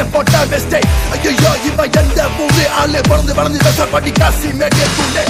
வச்சு சீனே போட்டா ஐயோ இவன் எந்த ஊரு ஆளு பிறந்து வளர்ந்து கஷ்டப்பட்டு காசி மேட்டே துண்டே